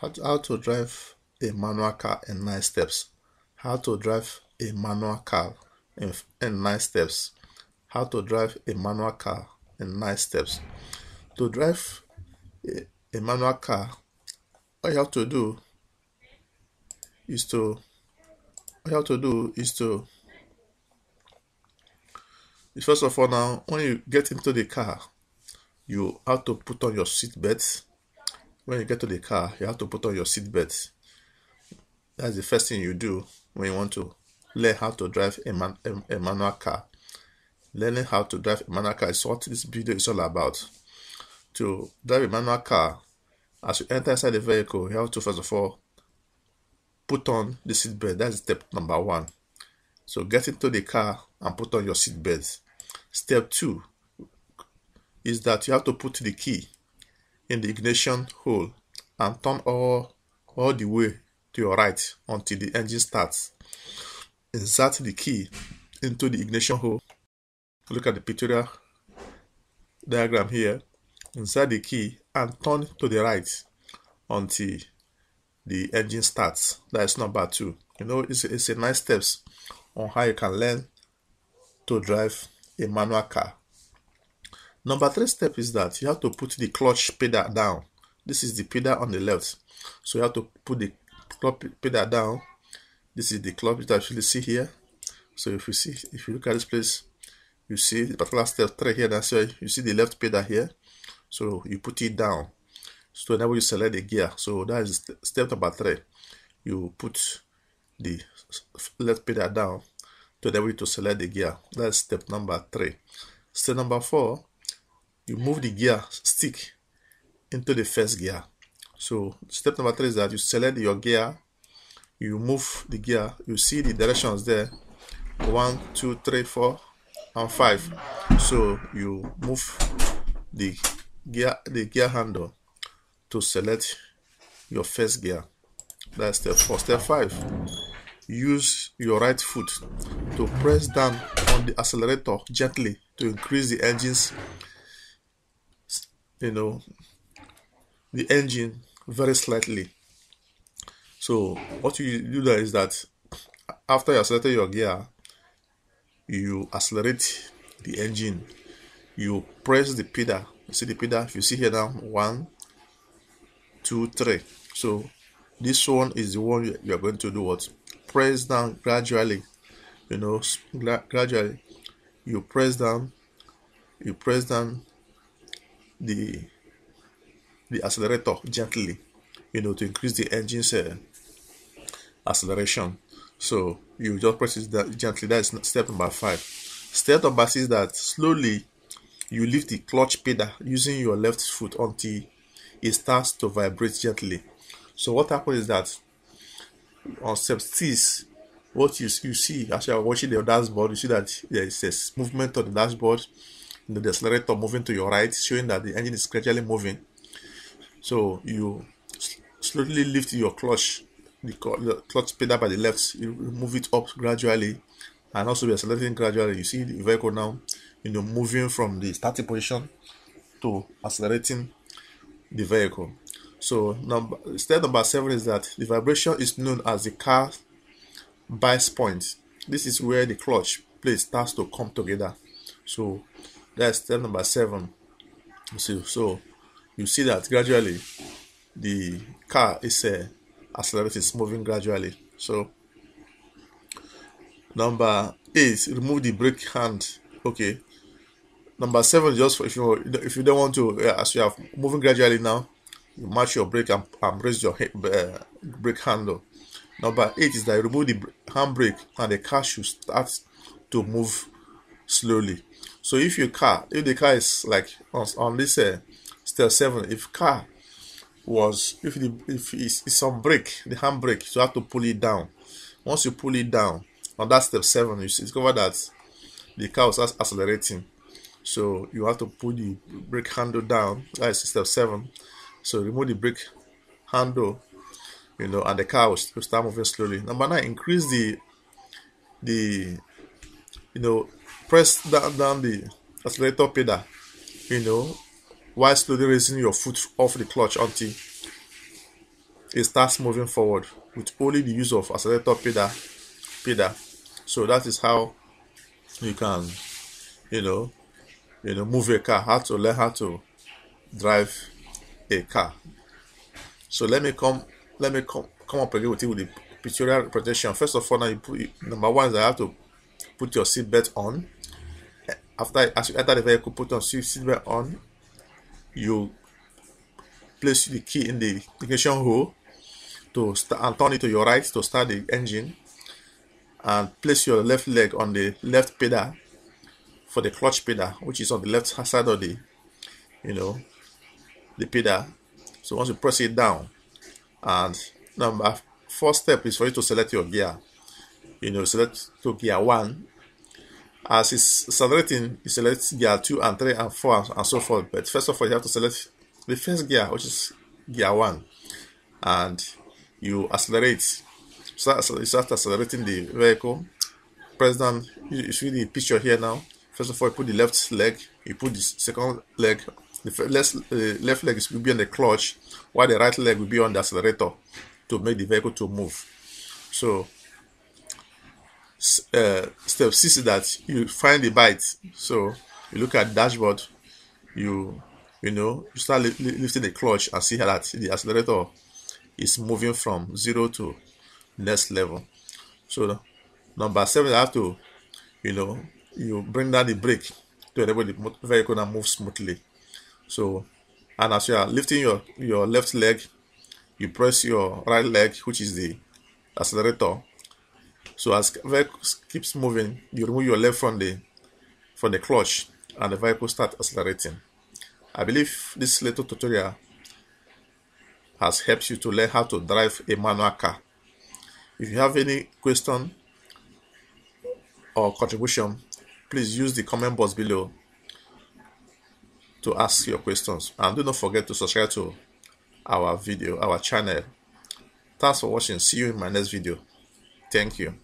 how to, how to drive a manual car in nine steps. How to drive a manual car in, in nine steps. How to drive a manual car in nine steps. To drive a, a manual car all you have to do is to all you have to do is to first of all now when you get into the car you have to put on your seat belt when you get to the car, you have to put on your seatbelt. That's the first thing you do when you want to learn how to drive a, man, a, a manual car. Learning how to drive a manual car is what this video is all about. To drive a manual car, as you enter inside the vehicle, you have to first of all put on the seatbelt. That's step number one. So get into the car and put on your seatbelt. Step two is that you have to put the key in the ignition hole and turn all, all the way to your right until the engine starts. Insert the key into the ignition hole. Look at the pictorial diagram here. Insert the key and turn to the right until the engine starts. That is number two. You know, it's, it's a nice steps on how you can learn to drive a manual car. Number three step is that you have to put the clutch pedal down. This is the pedal on the left. So you have to put the clutch pedal down. This is the clutch that you see here. So if you see, if you look at this place, you see the particular step three here. That's why you see the left pedal here. So you put it down. So now you select the gear. So that is step number three. You put the left pedal down to enable you to select the gear. That's step number three. Step number four you move the gear stick into the first gear. So step number three is that you select your gear, you move the gear, you see the directions there, one, two, three, four, and five. So you move the gear, the gear handle to select your first gear. That's step four. Step five, use your right foot to press down on the accelerator gently to increase the engine's you know the engine very slightly. So what you do there is that after you accelerate your gear you accelerate the engine. You press the pedal. You see the pedal? If you see here now one two three. So this one is the one you are going to do what? Press down gradually you know gradually. You press down you press down the the accelerator gently, you know, to increase the engine's uh, acceleration. So you just press it that gently. That is step number five. Step number six is that slowly you lift the clutch pedal using your left foot until it starts to vibrate gently. So what happens is that on step six, what you, you see as you are watching the dashboard, you see that there is a movement on the dashboard the accelerator moving to your right, showing that the engine is gradually moving. So you slowly lift your clutch, the, clutch pedal by the left, you move it up gradually, and also be accelerating gradually. You see the vehicle now, you know, moving from the starting position to accelerating the vehicle. So number step number seven is that the vibration is known as the car bite point. This is where the clutch plate starts to come together. So that's step number seven. So, so you see that gradually the car is uh, accelerating, it's moving gradually. So number eight, remove the brake hand. Okay. Number seven, just for, if you if you don't want to, uh, as you are moving gradually now, you match your brake and, and raise your uh, brake handle. Number eight is that you remove the handbrake and the car should start to move slowly. So if your car, if the car is like on, on this uh, step seven, if car was if the if it's, it's on brake, the handbrake, you have to pull it down. Once you pull it down on that step seven, you discover that the car was accelerating. So you have to pull the brake handle down. That is step seven. So remove the brake handle, you know, and the car will start moving slowly. Number nine, increase the the you know press down, down the accelerator pedal, you know, while slowly raising your foot off the clutch until it starts moving forward with only the use of accelerator pedal pedal. So that is how you can you know you know move a car how to learn how to drive a car. So let me come let me come come up again with it with the pictorial representation first of all now you put number one is i have to put your seatbelt on after as you enter the vehicle put on seatbelt on. You place the key in the ignition hole to start and turn it to your right to start the engine. And place your left leg on the left pedal for the clutch pedal which is on the left side of the you know the pedal. So once you press it down and number four step is for you to select your gear. You know select to gear one as it's accelerating you select gear two and three and four and so forth. But first of all you have to select the first gear which is gear one. And you accelerate. So you start accelerating the vehicle. Press down you see the picture here now. First of all you put the left leg you put the second leg the left, uh, left leg will be on the clutch while the right leg will be on the accelerator to make the vehicle to move. So uh, step six is that you find the bite. So you look at dashboard you you know you start li lifting the clutch and see that the accelerator is moving from zero to next level. So number seven you have to you know you bring down the brake to enable the vehicle to move smoothly. So and as you are lifting your your left leg you press your right leg which is the accelerator so as vehicle keeps moving you remove your leg from the from the clutch and the vehicle start accelerating. I believe this little tutorial has helped you to learn how to drive a manual car. If you have any question or contribution please use the comment box below to ask your questions. And do not forget to subscribe to our video our channel. Thanks for watching. See you in my next video. Thank you